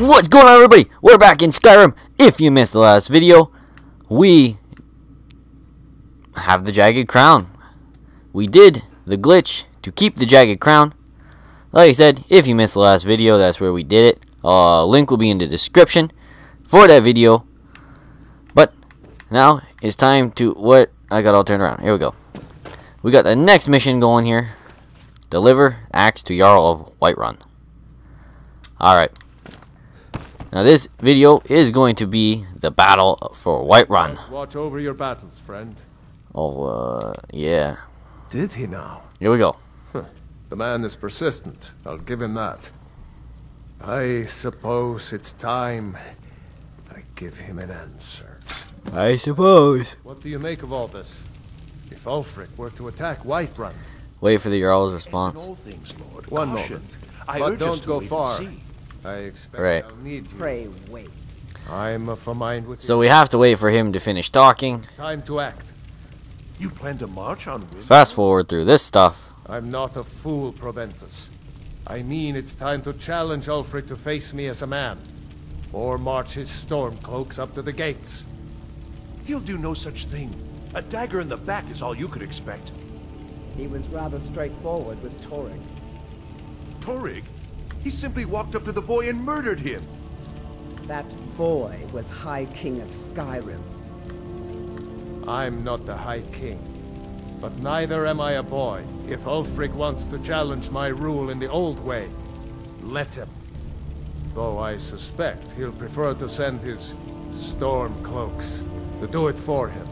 What's going on everybody? We're back in Skyrim. If you missed the last video, we have the Jagged Crown. We did the glitch to keep the Jagged Crown. Like I said, if you missed the last video, that's where we did it. Uh, link will be in the description for that video. But now it's time to what I got all turned around. Here we go. We got the next mission going here. Deliver axe to Jarl of Whiterun. Alright. Now this video is going to be the battle for Whiterun. Watch over your battles, friend. Oh, uh, yeah. Did he now? Here we go. The man is persistent. I'll give him that. I suppose it's time I give him an answer. I suppose. What do you make of all this? If Ulfric were to attack Whiterun, Wait for the Jarl's response. all things, Lord, One caution. moment. I But don't go far. I expect Right. I'll need you. Pray wait. I'm of a mind with So we have to wait for him to finish talking. Time to act. You plan to march on Wind? Fast forward through this stuff. I'm not a fool, Proventus. I mean it's time to challenge Ulfric to face me as a man. Or march his storm cloaks up to the gates. He'll do no such thing. A dagger in the back is all you could expect. He was rather straightforward with Torygg. Torygg, he simply walked up to the boy and murdered him. That boy was High King of Skyrim. I'm not the High King. But neither am I a boy. If Ulfric wants to challenge my rule in the old way, let him. Though I suspect he'll prefer to send his storm cloaks to do it for him.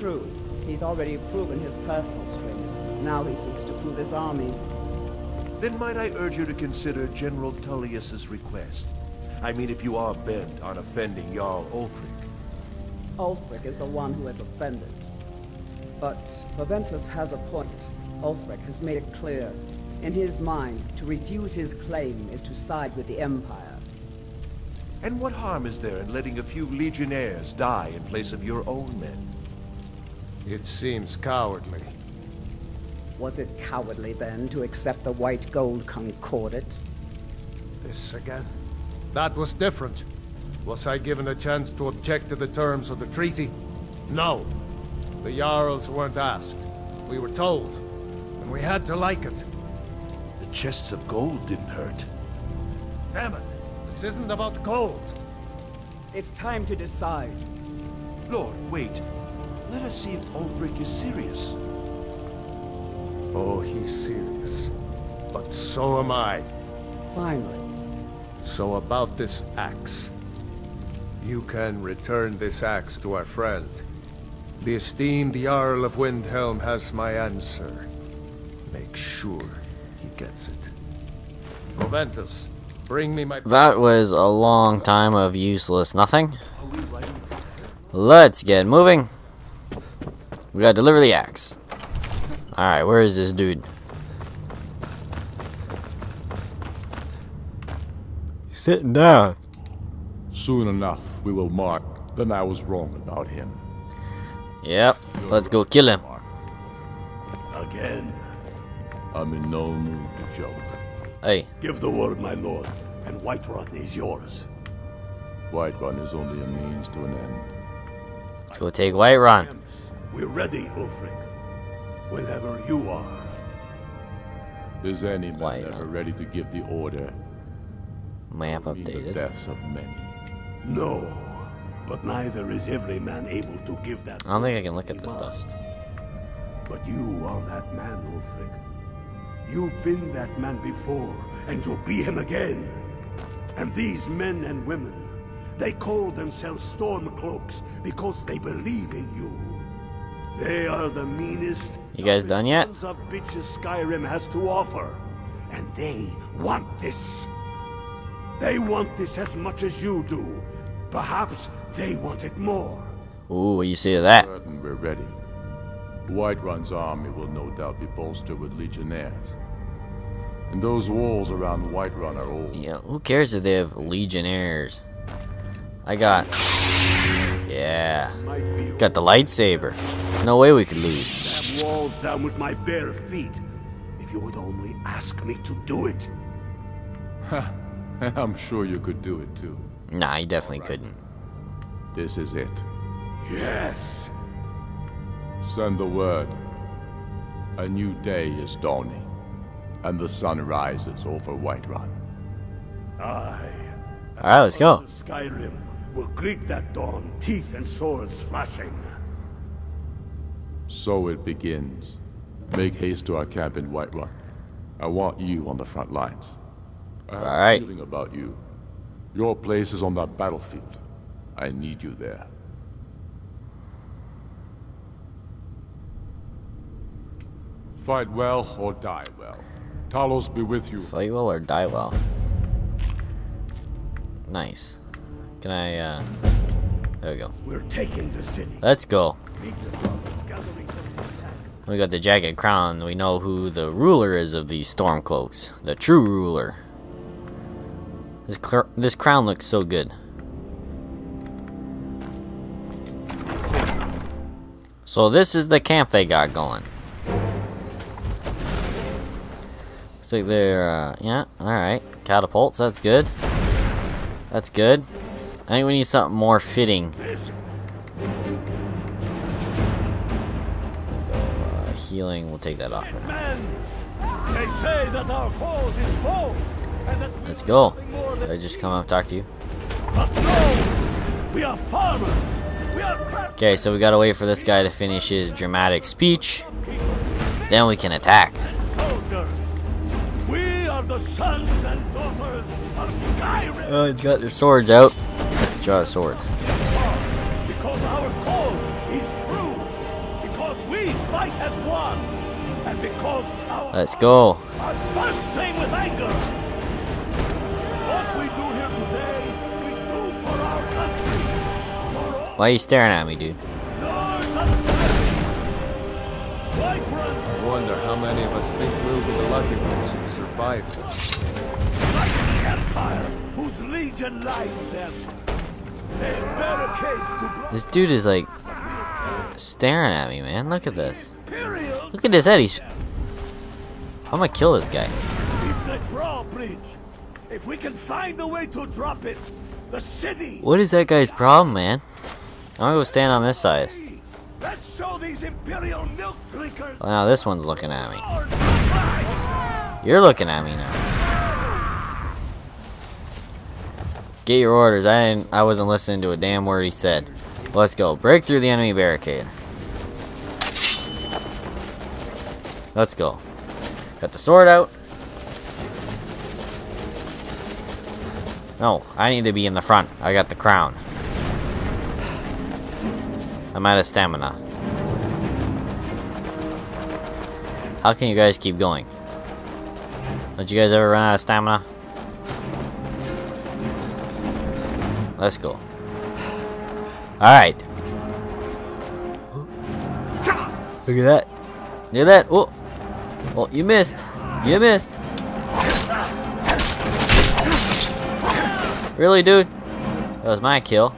True, he's already proven his personal strength. Now he seeks to prove his armies. Then might I urge you to consider General Tullius's request. I mean, if you are bent on offending Jarl Ulfric. Ulfric is the one who has offended. But Proventus has a point. Ulfric has made it clear. In his mind, to refuse his claim is to side with the Empire. And what harm is there in letting a few legionnaires die in place of your own men? It seems cowardly. Was it cowardly then to accept the white gold concordat? This again. That was different. Was I given a chance to object to the terms of the treaty? No. The Jarls weren't asked. We were told. And we had to like it. The chests of gold didn't hurt. Damn it! This isn't about gold! It's time to decide. Lord, wait. Let us see if Ulfric is serious. Oh, he's serious. But so am I. Finally, So about this axe. You can return this axe to our friend. The esteemed Jarl of Windhelm has my answer. Make sure he gets it. Proventus, bring me my... That was a long time of useless nothing. Let's get moving. We gotta deliver the axe. Alright, where is this dude? Sitting down. Soon enough, we will mark that I was wrong about him. Yep, let's go kill him. Again, I'm in no mood to joke. Hey, give the word, my lord, and Whiterun is yours. Whiterun is only a means to an end. let's go take Whiterun. Imps, We're ready, Ulfric. Whenever you are. Is any man Whiterun. ever ready to give the order? Map Mean the updated. deaths of many. No, but neither is every man able to give that. I don't think I can look at this stuff. must. But you are that man, Ulfric. You've been that man before, and you'll be him again. And these men and women, they call themselves Stormcloaks because they believe in you. They are the meanest. You guys done yet? sons of bitches Skyrim has to offer, and they want this. They want this as much as you do. Perhaps they want it more. Ooh, what you say to that? Certain we're ready. Whiterun's army will no doubt be bolstered with legionnaires. And those walls around Whiterun are old. Yeah, who cares if they have legionnaires? I got... Yeah. Got the lightsaber. No way we could lose. Stab walls down with my bare feet. If you would only ask me to do it. I'm sure you could do it too. Nah, he definitely couldn't. This is it. Yes. Send the word. A new day is dawning, and the sun rises over Whiterun. I, Alright, let's go. Skyrim, will greet that dawn, teeth and swords flashing. So it begins. Make haste to our camp in White Rock. I want you on the front lines. I have Alright. a feeling about you. Your place is on that battlefield. I need you there. Fight well or die well. Talos be with you. Fight well or die well. Nice. Can I, uh... There we go. We're taking the city. Let's go. We got the Jagged Crown. We know who the ruler is of these Stormcloaks. The true ruler. This, this crown looks so good. So this is the camp they got going. Looks like they're, uh, yeah, alright. Catapults, that's good. That's good. I think we need something more fitting. Healing, we'll take that off for now. Men, they say that our cause is false, and that we Let's go. Did I just come up and talk to you? No! We are farmers! We are craftsmen! Okay, so we gotta wait for this guy to finish his dramatic speech. Then we can attack. We are the sons and daughters of Skyrim! Uh, he's got the swords out. Let's draw a sword. For all Why are you staring at me, dude? Lords of Skyrim! Whiterun I wonder how many of us think we'll be the lucky ones that survive this. like the Empire, whose legion lies them! They barricades to This dude is like staring at me, man. Look at this. Look at his head. He's. I'm gonna kill this guy. If the drawbridge, if we can find a way to drop it, the city. What is that guy's problem, man? I'm gonna go stand on this side. Let's show these imperial milk drinkers. Oh, now this one's looking at me. Lords of light. You're looking at me now. Get your orders. I didn't. I wasn't listening to a damn word he said. Let's go. Break through the enemy barricade. Let's go. Got the sword out. No, I need to be in the front. I got the crown. I'm out of stamina. How can you guys keep going? Don't you guys ever run out of stamina? Let's go. Alright. Look at that. Look at that. Oh. Oh, you missed. You missed. Really, dude? That was my kill.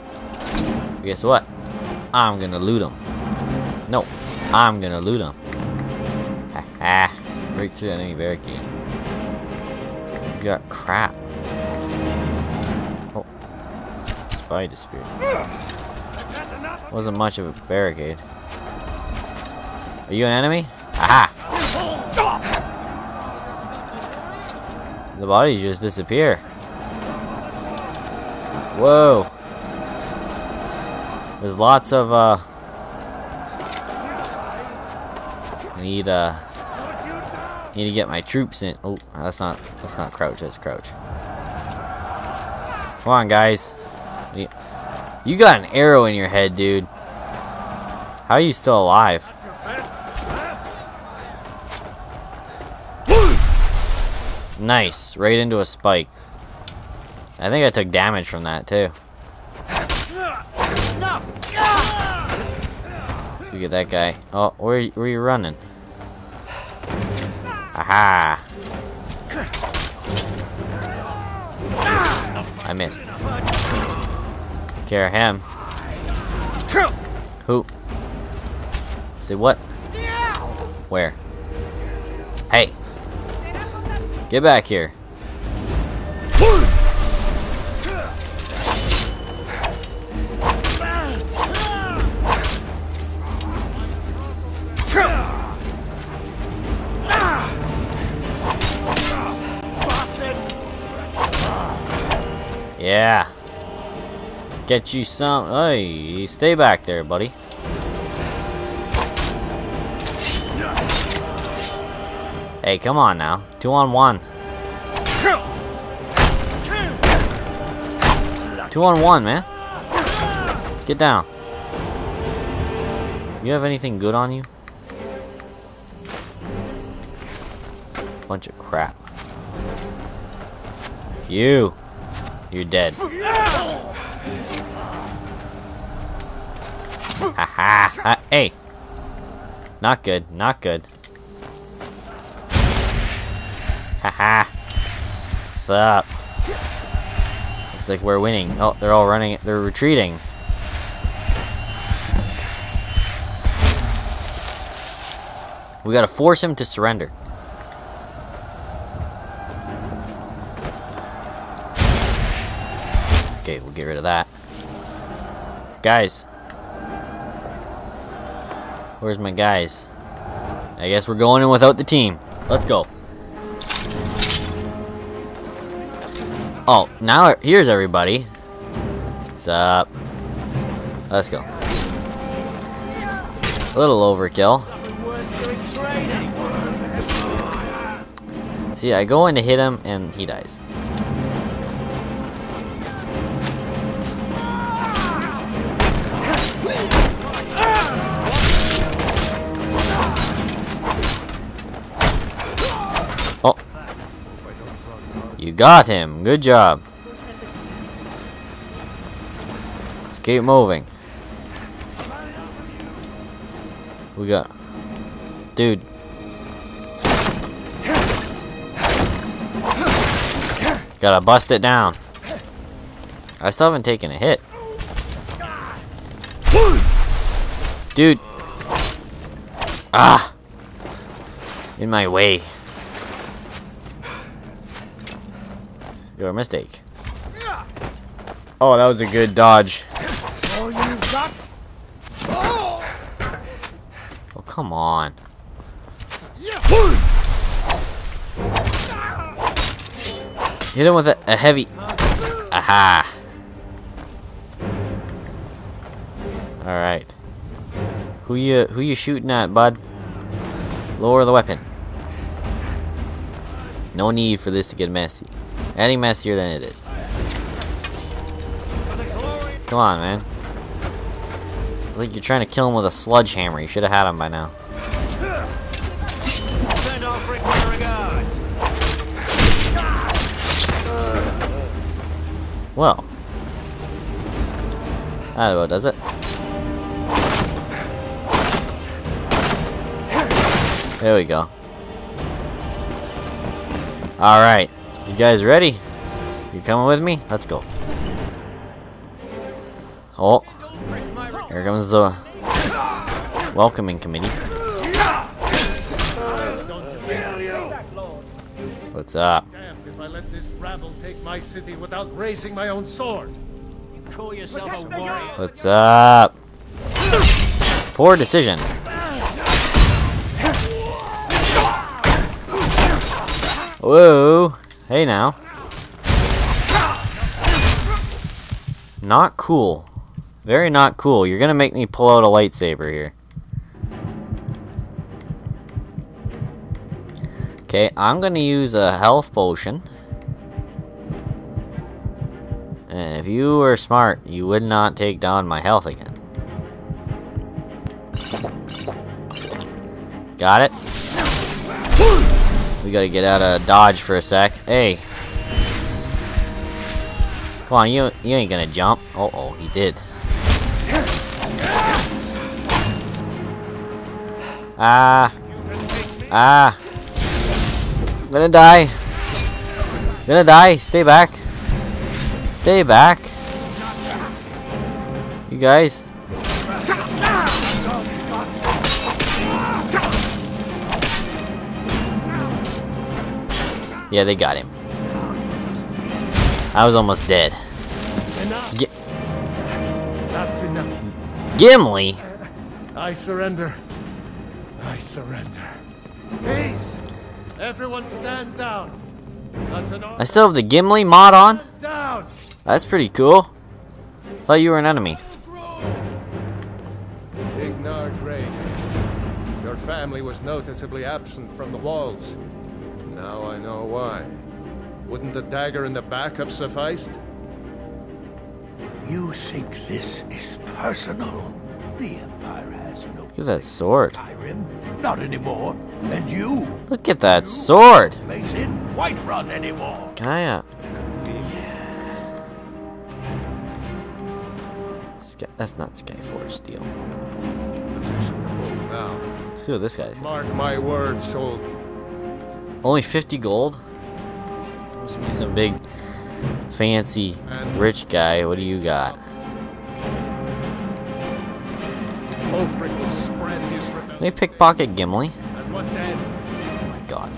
Guess what? I'm gonna loot him. No, I'm gonna loot him. Ha ha. Break through enemy barricade. He's got crap. Oh. Spy disappeared. Wasn't much of a barricade. Are you an enemy? Aha! The bodies just disappear. Whoa. There's lots of, uh... Need, uh... Need to get my troops in. Oh, that's not, that's not crouch, that's crouch. Come on, guys. You, got an arrow in your head, dude. How are you still alive? Nice, right into a spike. I think I took damage from that too. Let's get that guy. Oh, where, where are you running? Aha! I missed. Care of him. Who? Say what? Where? Hey! Get back here. Get you some. Hey, stay back there, buddy. Hey, come on now. Two on one. Two on one, man. Get down. You have anything good on you? Bunch of crap. You. You're dead. Ha. ha. Hey. Not good. Not good. Haha. What's up? Looks like we're winning. Oh, they're all running. They're retreating. We gotta force him to surrender. Okay, we'll get rid of that. Guys. Where's my guys? I guess we're going in without the team. Let's go. Oh, now here's everybody. What's up? Let's go. A little overkill. See, I go in to hit him and he dies. You got him. Good job. Let's keep moving. We got... Dude. Gotta bust it down. I still haven't taken a hit. Dude. Ah. In my way. Your mistake. Oh, that was a good dodge. Oh, come on. Hit him with a, a heavy. Aha. All right. Who you who you shooting at, bud? Lower the weapon. No need for this to get messy. Any messier than it is. Come on, man. It's like you're trying to kill him with a sludge hammer. You should have had him by now. Well. That about does it. There we go. Alright. You guys ready? You coming with me? Let's go. Oh. Here comes the welcoming committee. What's up? Damned if I let this rabble take my city without raising my own sword. Call yourself a warrior. What's up? Poor decision. Whoa. Hey now. Not cool. Very not cool. You're gonna make me pull out a lightsaber here. Okay, I'm gonna use a health potion. And if you were smart, you would not take down my health again. Got it? Gotta get out of dodge for a sec. Hey. Come on, you, you ain't gonna jump. Uh oh, he did. Ah. Ah. I'm gonna die. I'm gonna die. Stay back. Stay back. You guys. Yeah, they got him. I was almost dead. That's enough. Gimli? I surrender. I surrender. Peace. Everyone stand down. I still have the Gimli mod on? Down. That's pretty cool. Thought you were an enemy. Vignar Grey. Your family was noticeably absent from the walls. Now I know why. Wouldn't the dagger in the back have sufficed? You think this is personal? The Empire has no Look at that sword. Skyrim. Not anymore. And you Look at that sword. place in Whiterun anymore. Can I, uh... Sky, that's not Skyforge Steel. Position to hold now. Let's see what this guy's. Mark my words, old. Only 50 gold? Must be some big, fancy, rich guy. What do you got? Ulfric will spread his Let me pickpocket Gimli. Oh my god.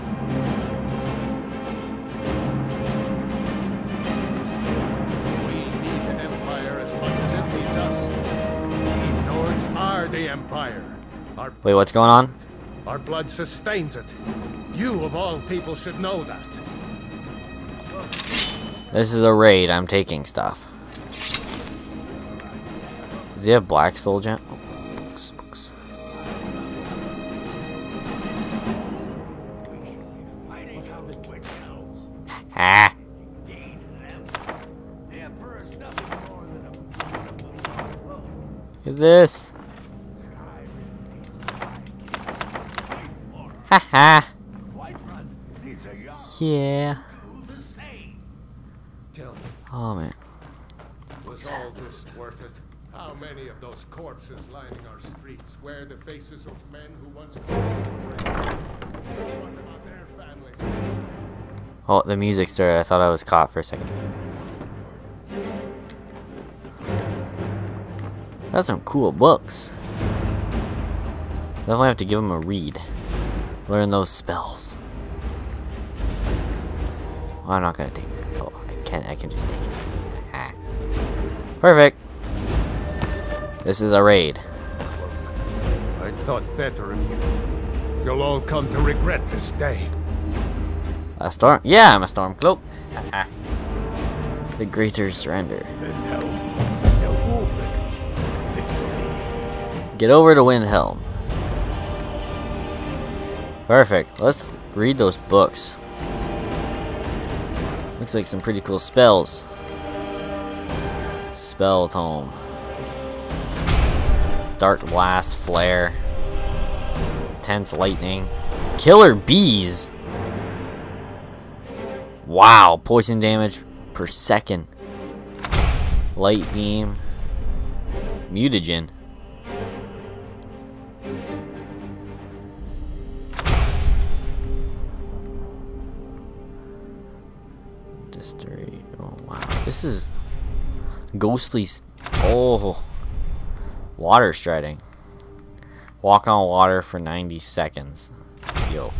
We need the Empire as much as it needs us. We Nords are the Empire. Our, Wait, what's going on? our blood sustains it. You, of all people, should know that. This is a raid. I'm taking stuff. Does he have black soul gem? Oh. Ah. Look at this. Haha. Yeah. Oh man. was all this worth it? How many of those corpses lining our streets wear the faces of men who once called friends? What about their families? Oh, the music started. I thought I was caught for a second. That's some cool books. Definitely have to give them a read. Learn those spells. I'm not gonna take that. Oh, I can. I can just take it. Ah. Perfect. This is a raid. I thought better of you. You'll all come to regret this day. A storm? Yeah, I'm a storm cloak. the greater surrender. And Helm. Helm Ulfric. Victory. Get over to Windhelm. Perfect. Let's read those books. Looks like some pretty cool spells. Spell tome. Dark blast, flare. Tense lightning. Killer bees. Wow, poison damage per second. Light beam. Mutagen. This is ghostly. Oh, water striding. Walk on water for 90 seconds. Yo,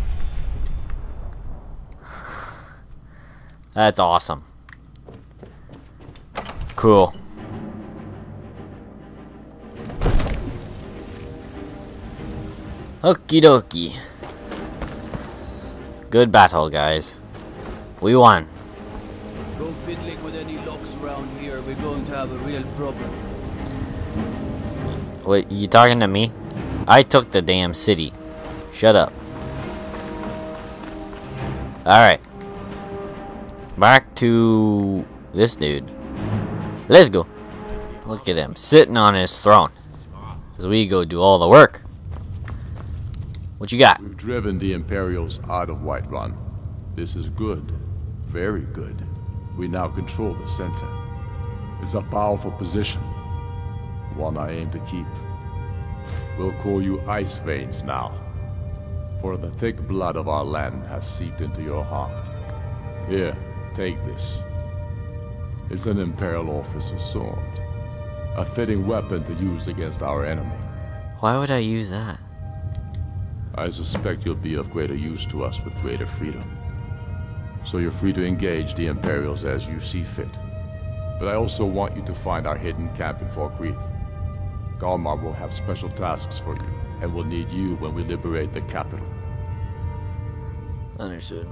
that's awesome. Cool. Okie dokie. Good battle, guys. We won. Have a real problem. Wait, you talking to me? I took the damn city. Shut up. Alright. Back to this dude. Let's go. Look at him sitting on his throne. As we go do all the work. What you got? We've driven the Imperials out of Whiterun. This is good. Very good. We now control the center. It's a powerful position. One I aim to keep. We'll call you Ice Veins now. For the thick blood of our land has seeped into your heart. Here, take this. It's an Imperial officer's sword. A fitting weapon to use against our enemy. Why would I use that? I suspect you'll be of greater use to us with greater freedom. so you're free to engage the Imperials as you see fit. But I also want you to find our hidden camp in Fort Greeth. Galmar will have special tasks for you, and will need you when we liberate the capital. Understood.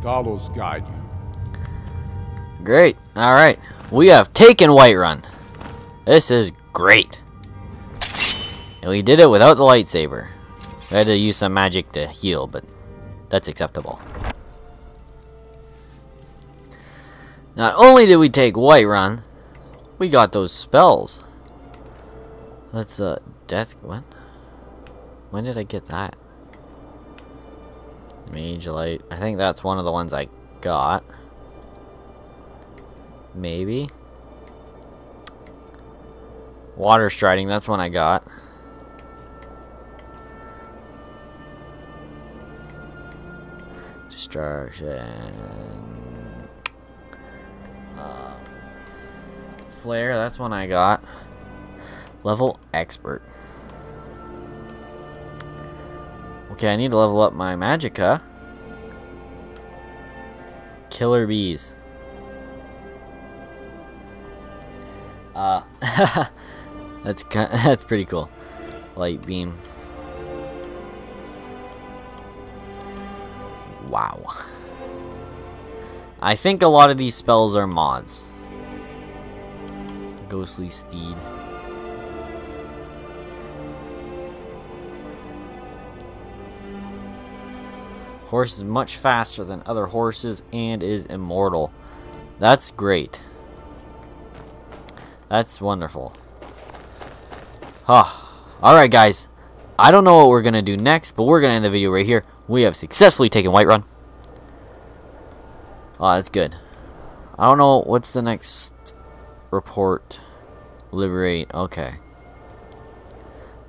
Talos guide you. Great. Alright. We have taken Whiterun. This is great. And we did it without the lightsaber. We had to use some magic to heal, but that's acceptable. Not only did we take Whiterun, we got those spells. That's uh death what? When did I get that? Mage light. I think that's one of the ones I got. Maybe. Water striding, that's one I got. Distraction. Flare, that's one I got. Level expert. Okay, I need to level up my magicka. Killer bees. Uh, that's kind that's pretty cool. Light beam. Wow. I think a lot of these spells are mods. Ghostly steed. Horse is much faster than other horses and is immortal. That's great. That's wonderful. Ah, Alright guys. I don't know what we're going to do next, but we're going to end the video right here. We have successfully taken Whiterun. Oh, that's good. I don't know what's the next report. Liberate. Okay.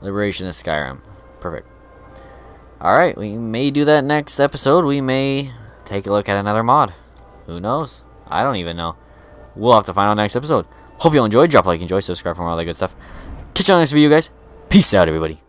Liberation of Skyrim. Perfect. Alright, we may do that next episode. We may take a look at another mod. Who knows? I don't even know. We'll have to find out next episode. Hope you all enjoyed. Drop a like, enjoy, subscribe for more of that good stuff. Catch you on the next video, guys. Peace out, everybody.